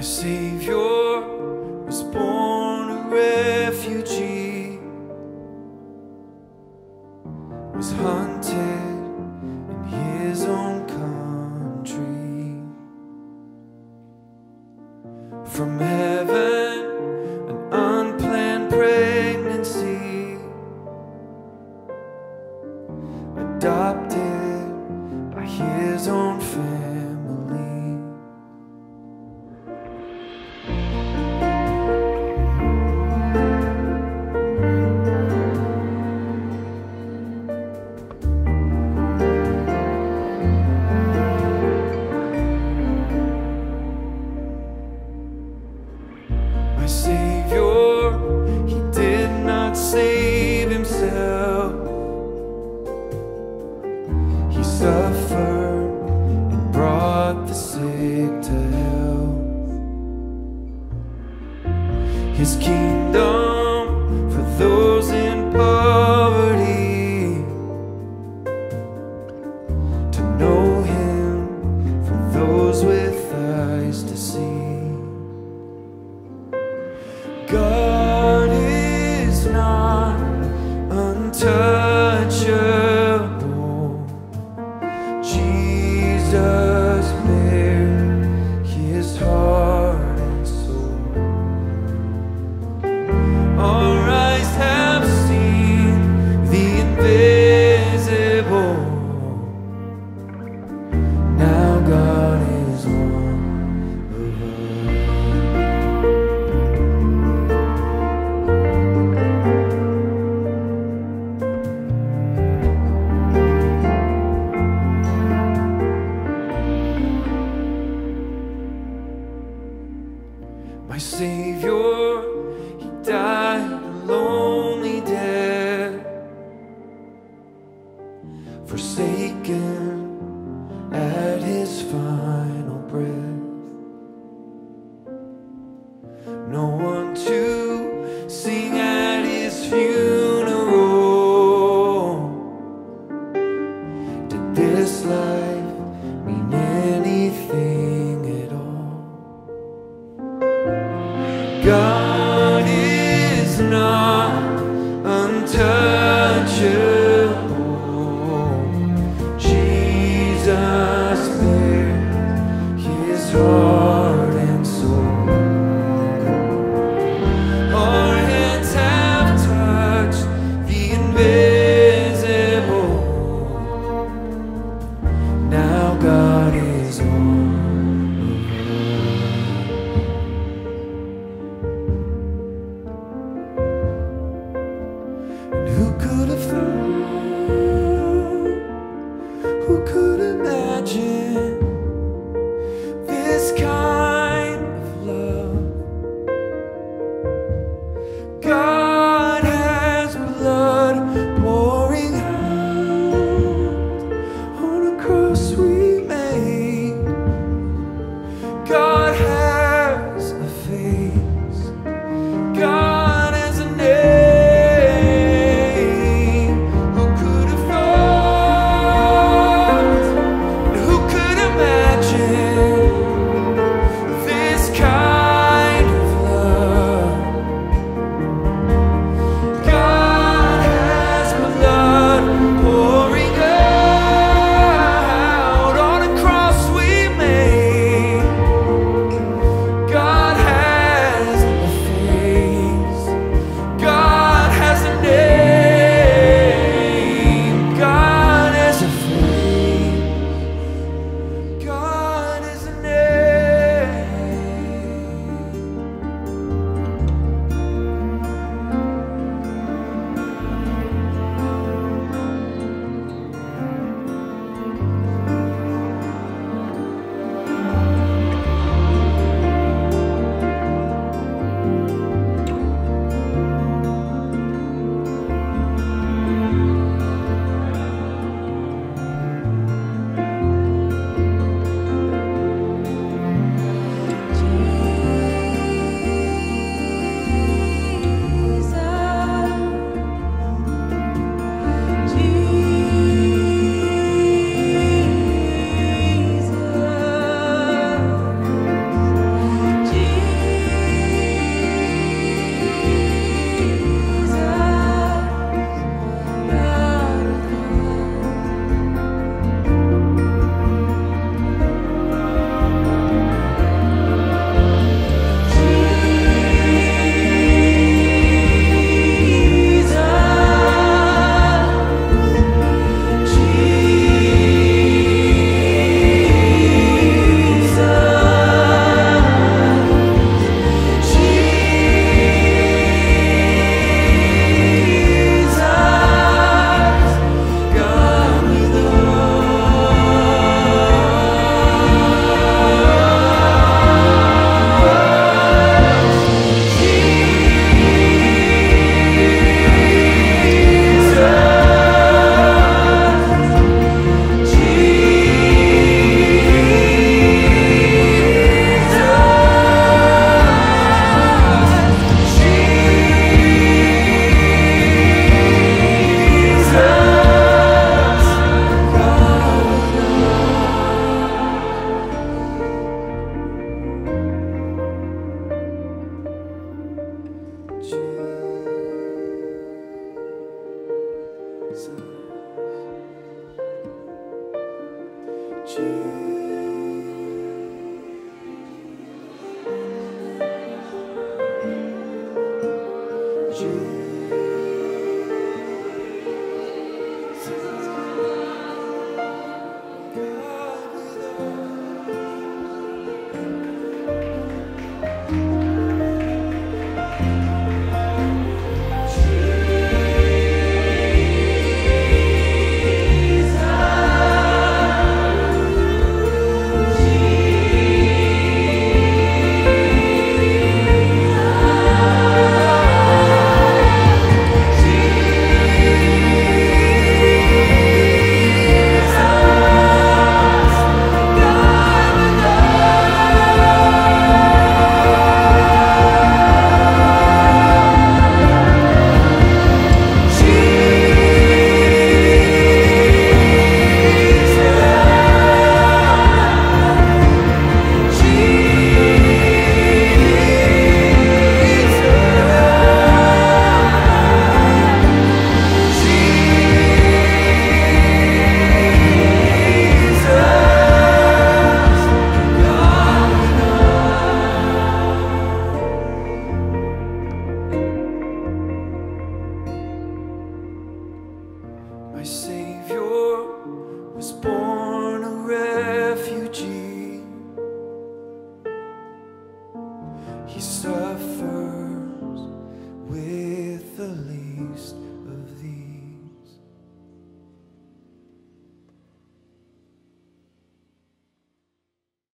My Savior was born a refugee, was hunted in his own country. From heaven at his farm.